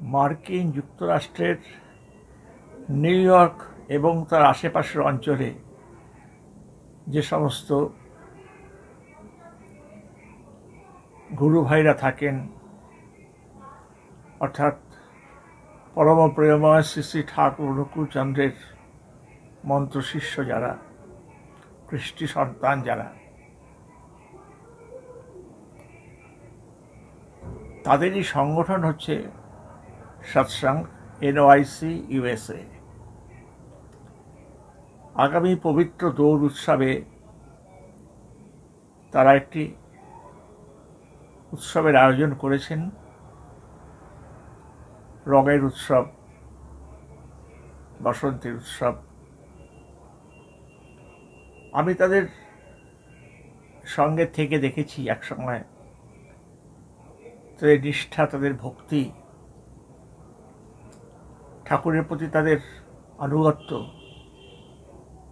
মার্কিন যুক্তরাষ্ট্রের new York এবং তার আশেপাশের অঞ্চলে যে সমস্ত গুরু ভাইরা থাকেন, অর্থাৎ পরম প্রেমময় শ্রী শ্রী ঠাকুর অনুকূলচন্দ্রের মন্ত্রশিষ্য যারা, কৃষ্টি সন্তান যারা, তাদেরই সংগঠন হচ্ছে সৎসঙ্গ এনওআইসি ইউএসএ আগামী পবিত্র দৌড় উৎসবে তারা একটি উৎসবের আয়োজন করেছেন। রঙের উৎসব, বসন্তের উৎসব। আমি তাদের সঙ্গে থেকে দেখেছি একসময়। তাদের নিষ্ঠা, তাদের ভক্তি। ঠাকুরের প্রতি তাদের আনুগত্য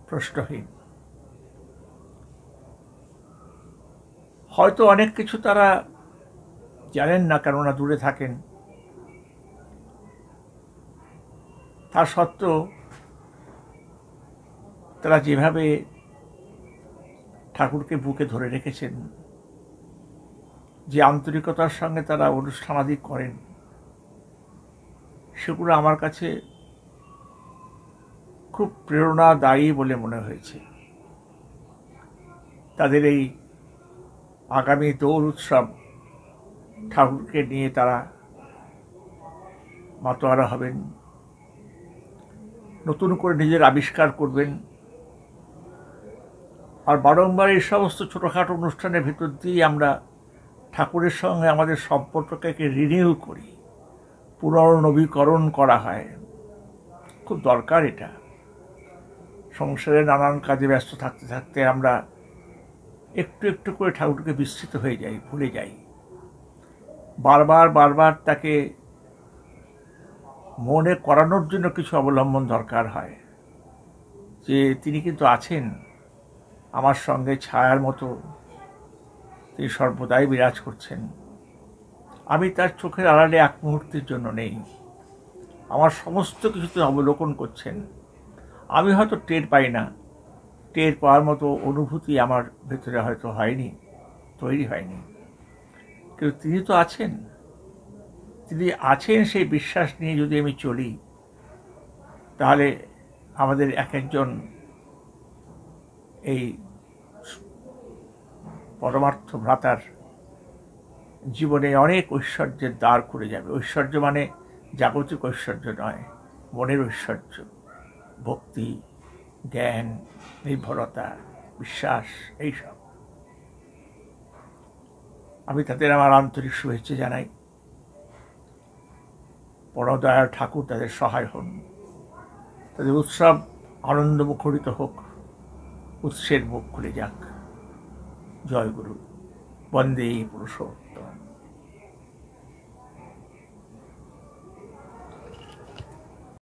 প্রশ্নহীন। হয়তো অনেক কিছু তারা জানেন না কেননা দূরে থাকেন। তা সত্ত্বেও তারা যেভাবে ঠাকুরকে বুকে ধরে রেখেছেন, যে আন্তরিকতার সঙ্গে তারা অনুষ্ঠানাদি করেন সেগুলো আমার কাছে খুব প্রেরণাদায়ী বলে মনে হয়েছে। তাদের এই আগামী দৌড় উৎসব ঠাকুরকে নিয়ে তারা মাতোয়ারা হবেন, নতুন করে নিজের আবিষ্কার করবেন আর বারংবার এই সমস্ত ছোটোখাটো অনুষ্ঠানের ভিতর দিয়ে আমরা ঠাকুরের সঙ্গে আমাদের সম্পর্ককে রিনিউ করি। পুনর্নবীকরণ করা হয়। খুব দরকার এটা। সংসারে নানান কাজে ব্যস্ত থাকতে থাকতে আমরা একটু একটু করে ঠাকুরকে বিস্তৃত হয়ে যাই, ভুলে যাই। বারবার বারবার তাকে মনে করানোর জন্য কিছু অবলম্বন দরকার হয়। যে তিনি কিন্তু আছেন, আমার সঙ্গে ছায়ার মতো। তিনি সর্বদাই বিরাজ করছেন। আমি তার চোখের আড়ালে এক মুহূর্তের জন্য নেই। আমার সমস্ত কিছুতে অবলোকন করছেন। আমি হয়তো টের পাই না। টের পাওয়ার মতো অনুভূতি আমার ভেতরে হয়তো হয়নি, তৈরি হয়নি। কিন্তু তিনি তো আছেন। তিনি আছেন সেই বিশ্বাস নিয়ে যদি আমি চলি, তাহলে আমাদের এক একজন এই পরমার্থ ভ্রাতার জীবনে অনেক ঐশ্বর্যের দ্বার করে যাবে। ঐশ্বর্য মানে জাগতিক ঐশ্বর্য নয়, মনের ঐশ্বর্য। ভক্তি, জ্ঞান, নির্ভরতা, বিশ্বাস, এইসব। আমি তাদের আমার আন্তরিক শুভেচ্ছা জানাই। পরদয়ার ঠাকুর তাদের সহায় হন। তাদের উৎসব আনন্দ মুখরিত হোক, উৎসের মুখ খুলে যাক। জয় গুরু। বন্দে পুরুষোত্তম।